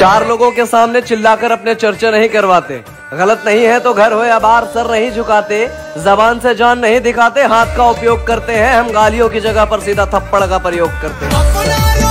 चार लोगों के सामने चिल्लाकर अपने चर्चा नहीं करवाते। गलत नहीं है तो घर हो या बाहर सर नहीं झुकाते, जबान से जान नहीं दिखाते, हाथ का उपयोग करते हैं, हम गालियों की जगह पर सीधा थप्पड़ का प्रयोग करते हैं।